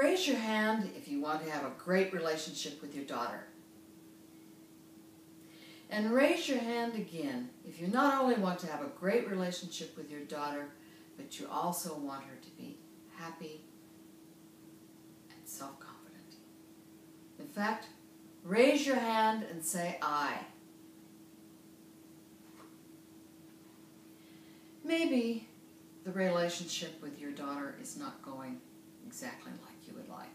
Raise your hand if you want to have a great relationship with your daughter. And raise your hand again if you not only want to have a great relationship with your daughter, but you also want her to be happy and self confident. In fact, raise your hand and say, I. Maybe the relationship with your daughter is not going exactly like you would like.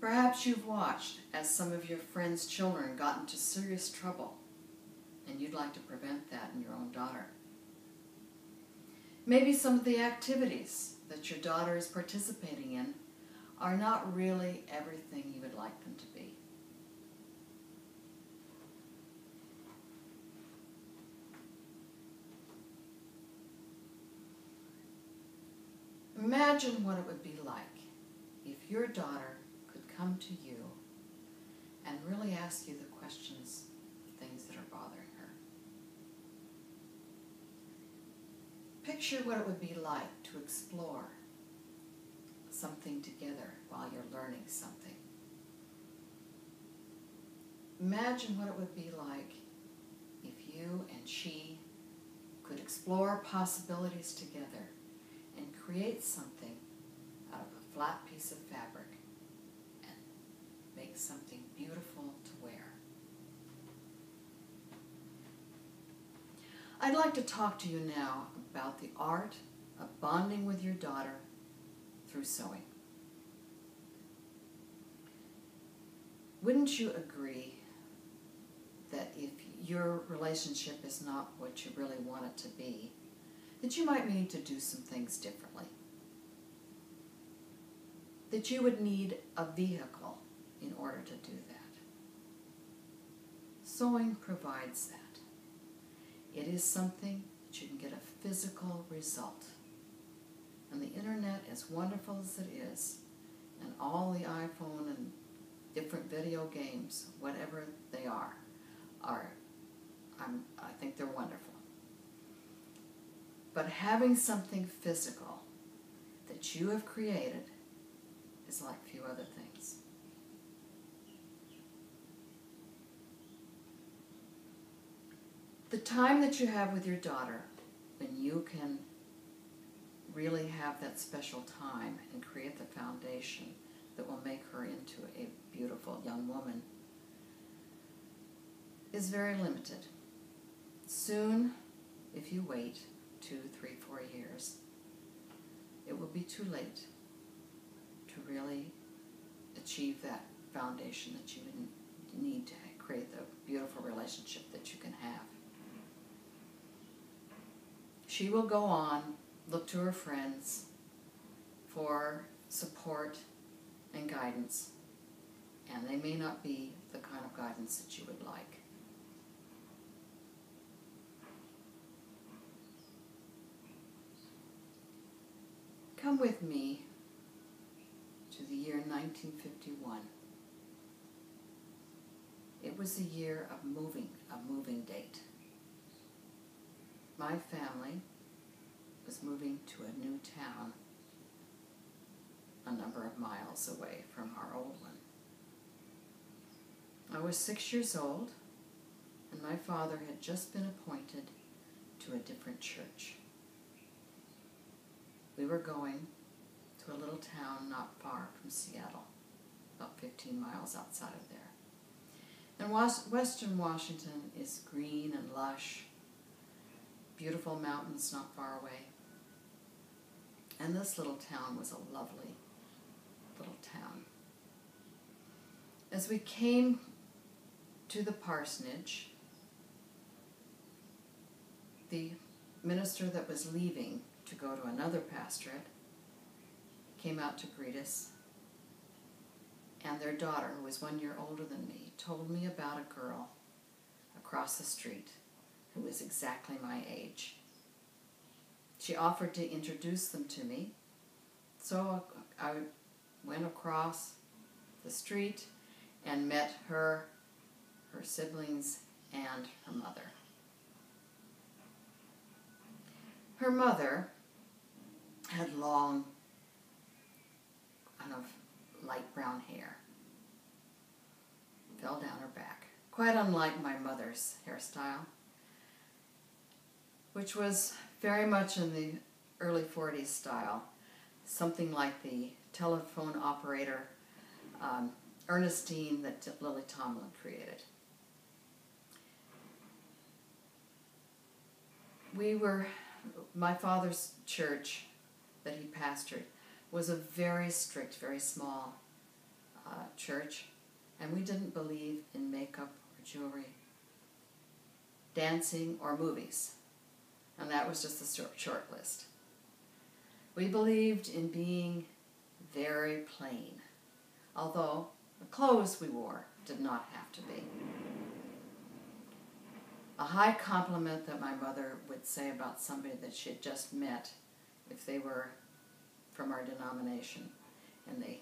Perhaps you've watched as some of your friends' children got into serious trouble, and you'd like to prevent that in your own daughter. Maybe some of the activities that your daughter is participating in are not really everything you would like them to be. Imagine what it would be like if your daughter could come to you and really ask you the questions, the things that are bothering her. Picture what it would be like to explore something together while you're learning something. Imagine what it would be like if you and she could explore possibilities together and create something out of a flat piece of fabric and make something beautiful to wear. I'd like to talk to you now about the art of bonding with your daughter through sewing. Wouldn't you agree that if your relationship is not what you really want it to be, that you might need to do some things differently? That you would need a vehicle in order to do that. Sewing provides that. It is something that you can get a physical result. And the internet, as wonderful as it is, and all the iPhone and different video games, whatever they are, are I'm, I think they're wonderful. But having something physical that you have created is like few other things. The time that you have with your daughter, when you can really have that special time and create the foundation that will make her into a beautiful young woman, is very limited. Soon, if you wait two, three, four years, it will be too late to really achieve that foundation that you need to create the beautiful relationship that you can have. She will go on, look to her friends for support and guidance, and they may not be the kind of guidance that you would like. Come with me to the year 1951. It was a year of moving, a moving date. My family was moving to a new town a number of miles away from our old one. I was six years old, and my father had just been appointed to a different church. We were going to a little town not far from Seattle, about 15 miles outside of there. And western Washington is green and lush, beautiful mountains not far away. And this little town was a lovely little town. As we came to the parsonage, the minister that was leaving to go to another pastorate came out to greet us. And their daughter, who was one year older than me, told me about a girl across the street who was exactly my age. She offered to introduce them to me, so I went across the street and met her, her siblings, and her mother. Her mother had long kind of light brown hair. Fell down her back, quite unlike my mother's hairstyle, which was very much in the early 40s style, something like the telephone operator um, Ernestine that Lily Tomlin created. We were, my father's church that he pastored was a very strict, very small uh, church, and we didn't believe in makeup or jewelry, dancing, or movies. And that was just a short, short list. We believed in being very plain, although the clothes we wore did not have to be. A high compliment that my mother would say about somebody that she had just met if they were from our denomination and they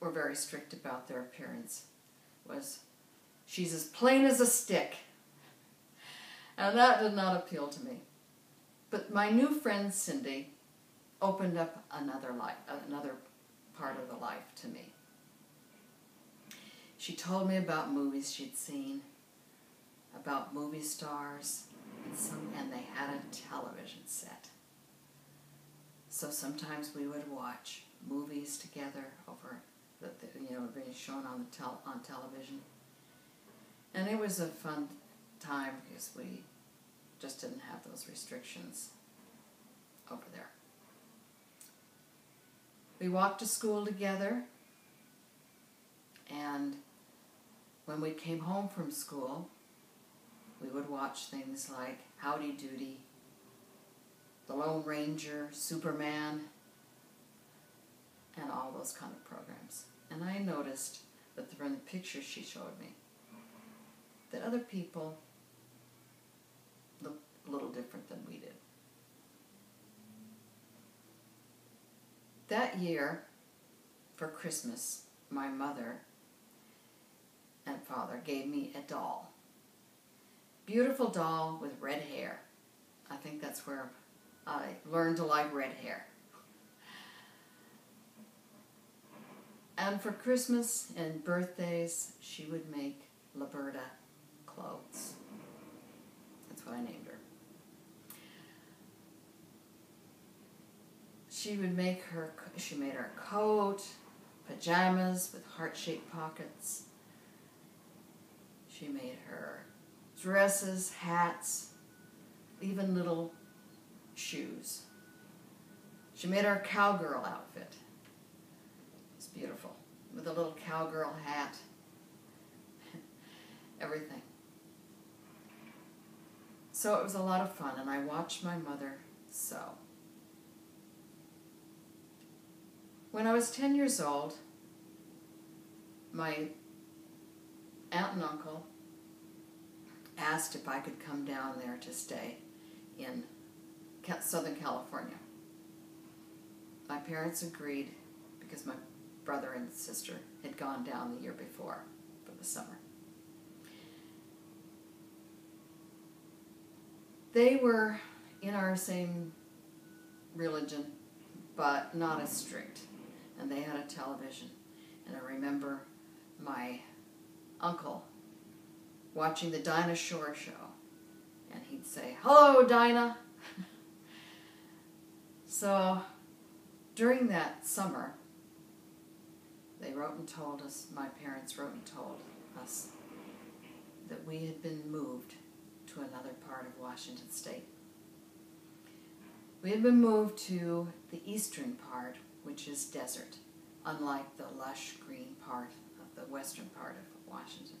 were very strict about their appearance was she's as plain as a stick. And that did not appeal to me. But my new friend Cindy opened up another life, another part of the life to me. She told me about movies she'd seen, about movie stars, some, and they had a television set. So sometimes we would watch movies together over that you know being shown on the tel- on television, and it was a fun time because we just didn't have those restrictions over there. We walked to school together, and when we came home from school, we would watch things like Howdy Doody, The Lone Ranger, Superman, and all those kind of programs. And I noticed that from the pictures she showed me, that other people looked a little different than we did. That year, for Christmas, my mother and father gave me a doll. Beautiful doll with red hair. I think that's where I learned to like red hair. And for Christmas and birthdays, she would make Liberta clothes. That's what I named her. She would make her, she made her coat, pajamas with heart-shaped pockets. She made her dresses, hats, even little shoes. She made a cowgirl outfit. It's beautiful. With a little cowgirl hat. Everything. So it was a lot of fun, and I watched my mother sew. When I was 10 years old, my aunt and uncle asked if I could come down there to stay in Southern California. My parents agreed because my brother and sister had gone down the year before for the summer. They were in our same religion, but not as strict and they had a television. And I remember my uncle watching the Dinah Shore show, and he'd say, Hello, Dinah. so during that summer, they wrote and told us, my parents wrote and told us, that we had been moved to another part of Washington State. We had been moved to the eastern part which is desert, unlike the lush green part of the western part of Washington.